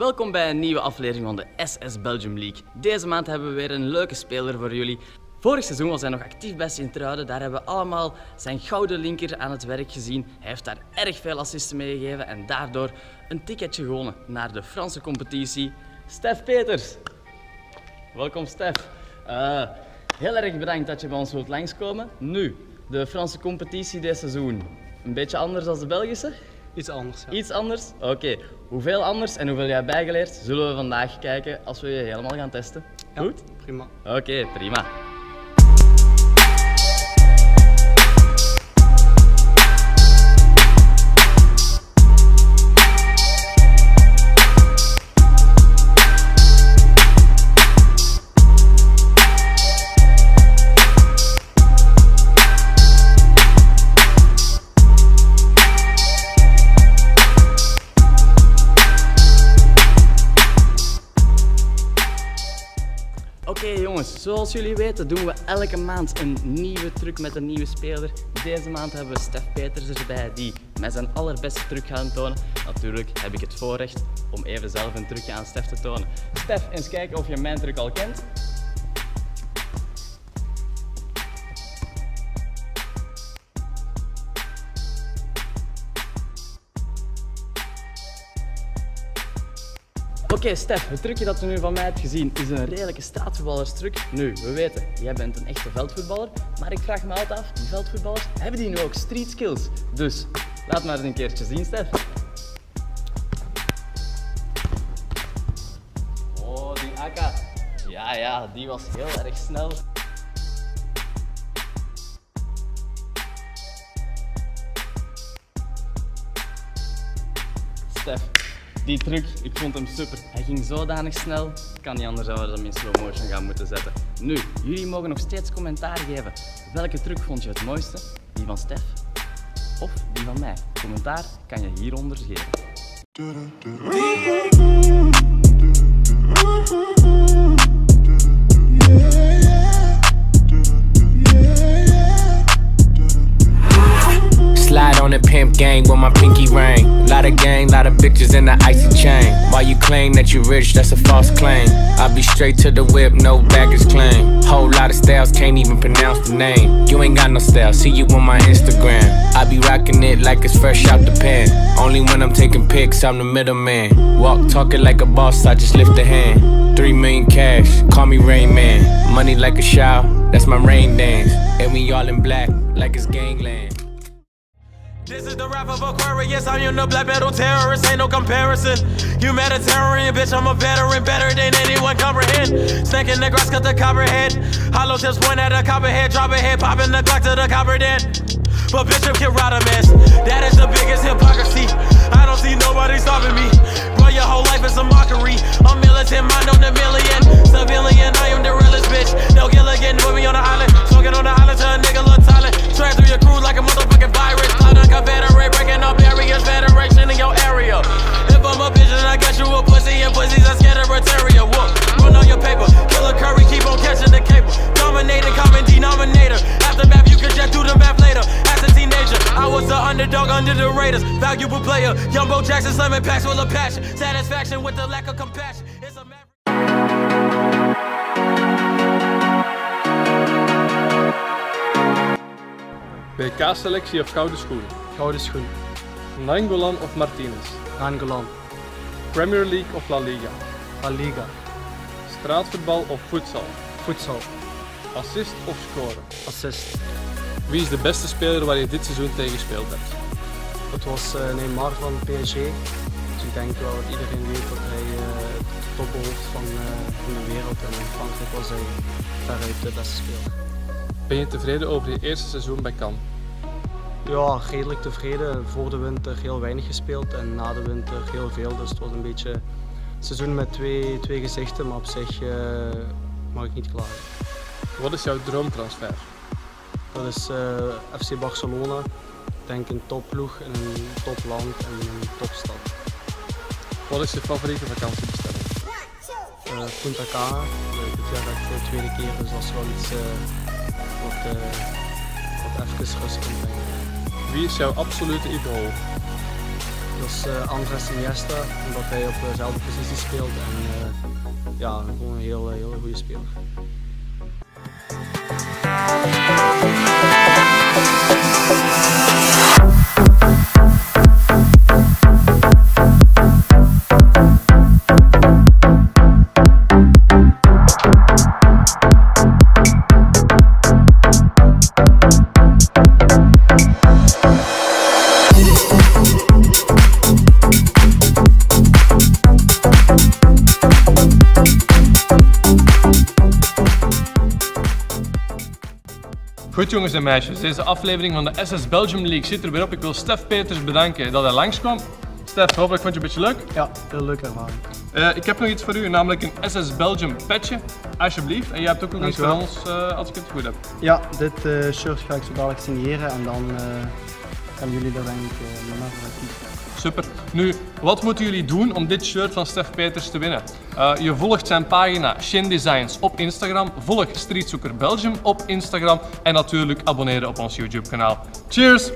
Welkom bij een nieuwe aflevering van de SS Belgium League. Deze maand hebben we weer een leuke speler voor jullie. Vorig seizoen was hij nog actief bij Sint-Truiden. Daar hebben we allemaal zijn gouden linker aan het werk gezien. Hij heeft daar erg veel assisten meegegeven en daardoor een ticketje gewonnen naar de Franse competitie. Stef Peters. Welkom Stef. Uh, heel erg bedankt dat je bij ons wilt langskomen. Nu, de Franse competitie dit seizoen. Een beetje anders dan de Belgische? Iets anders. Ja. Iets anders? Oké. Hoeveel anders en hoeveel jij hebt bijgeleerd, zullen we vandaag kijken als we je helemaal gaan testen. Ja, Goed? Prima. Oké, prima. Zoals jullie weten doen we elke maand een nieuwe truc met een nieuwe speler. Deze maand hebben we Stef Peters erbij die met zijn allerbeste truc gaat tonen. Natuurlijk heb ik het voorrecht om even zelf een trucje aan Stef te tonen. Stef, eens kijken of je mijn truc al kent. Oké Stef, het trucje dat je nu van mij hebt gezien is een redelijke straatvoetballerstruc. Nu, we weten, jij bent een echte veldvoetballer, maar ik vraag me altijd af, die veldvoetballers, hebben die nu ook street skills? Dus, laat maar eens een keertje zien Stef. Oh, die akka. Ja, ja, die was heel erg snel. Stef, die truc, ik vond hem super. Hij ging zodanig snel, het kan niet anders dan we hem in slow motion gaan moeten zetten. Nu, jullie mogen nog steeds commentaar geven. Welke truc vond je het mooiste? Die van Stef? Of die van mij? Commentaar kan je hieronder geven. Gang with my pinky ring. Lot of gang, lot of bitches in the icy chain. While you claim that you rich, that's a false claim. I be straight to the whip, no baggage claim. Whole lot of styles, can't even pronounce the name. You ain't got no style, see you on my Instagram. I be rocking it like it's fresh out the pen. Only when I'm taking pics, I'm the middleman. Walk talking like a boss, I just lift a hand. Three million cash, call me Rain Man. Money like a shower, that's my rain dance. And we all in black, like it's gangland. This is the rap of Aquarius. I am the black metal terrorist, ain't no comparison. Humanitarian, bitch, I'm a veteran, better than anyone comprehend. Snake in the grass, cut the copperhead. Hollow tips point at a copperhead, drop a head, popping the clock to the copper dead. But Bishop can ride a mess. Valuable player. Young Jackson, slamming packs full of passion. Satisfaction with the lack of compassion. It's a. BK-selectie of gouden schoen? Gouden schoen. Nangolan of Martinez? Angolan. Premier League of La Liga? La Liga. Straatvoetbal of voedsel? Voedsel. Assist of scoren? Assist. Wie is de beste speler waar je dit seizoen tegen gespeeld hebt? Het was eh, Neymar van PSG. Dus ik denk wel dat iedereen weet dat hij eh, het tophoofd van, eh, van de wereld en in Frankrijk was hij veruit de beste speler. Ben je tevreden over je eerste seizoen bij Cannes? Ja, redelijk tevreden. Voor de winter heel weinig gespeeld en na de winter heel veel. Dus het was een beetje een seizoen met twee, twee gezichten, maar op zich eh, mag ik niet klagen. Wat is jouw droomtransfer? Dat is eh, FC Barcelona. Denk een topploeg in een topland en een topstad. Wat is je favoriete vakantiebestemming? Eh Punta Cana, dit jaar echt de tweede keer, dus dat is wel iets eh, wat, eh, wat even rust kan. Wie is jouw absolute idool? Dat is Andres Iniesta, omdat hij op dezelfde positie speelt. En ja, gewoon een heel, heel goede speler. Goed jongens en meisjes, deze aflevering van de SS Belgium League zit er weer op. Ik wil Stef Peters bedanken dat hij langskwam. Stef, hopelijk vond je het een beetje leuk. Ja, heel leuk ervaring. Eh, ik heb nog iets voor u, namelijk een SS Belgium petje. Alsjeblieft. En jij hebt ook nog iets voor ons eh, als ik het goed heb. Ja, dit eh, shirt ga ik zo dadelijk signeren en dan gaan jullie er denk ik uh, kiezen. Super. Nu, wat moeten jullie doen om dit shirt van Stef Peters te winnen? Uh, je volgt zijn pagina Shin Designs op Instagram, volg Streetzoeker Belgium op Instagram en natuurlijk abonneren op ons YouTube kanaal. Cheers!